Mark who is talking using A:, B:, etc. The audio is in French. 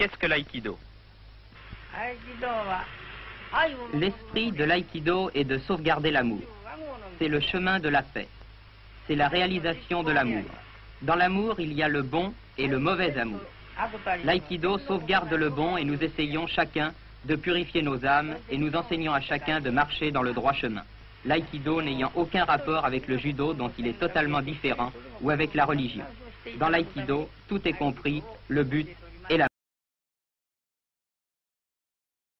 A: Qu'est-ce que l'aïkido L'esprit de l'aïkido est de sauvegarder l'amour. C'est le chemin de la paix. C'est la réalisation de l'amour. Dans l'amour, il y a le bon et le mauvais amour. L'aïkido sauvegarde le bon et nous essayons chacun de purifier nos âmes et nous enseignons à chacun de marcher dans le droit chemin. L'aïkido n'ayant aucun rapport avec le judo dont il est totalement différent ou avec la religion. Dans l'aïkido, tout est compris, le but